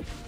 You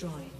Destroyed.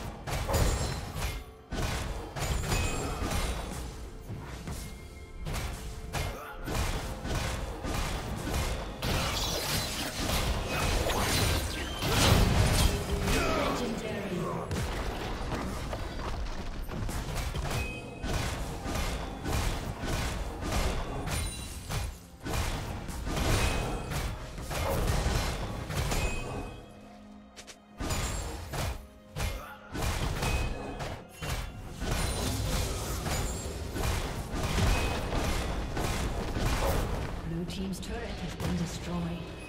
Destroyed.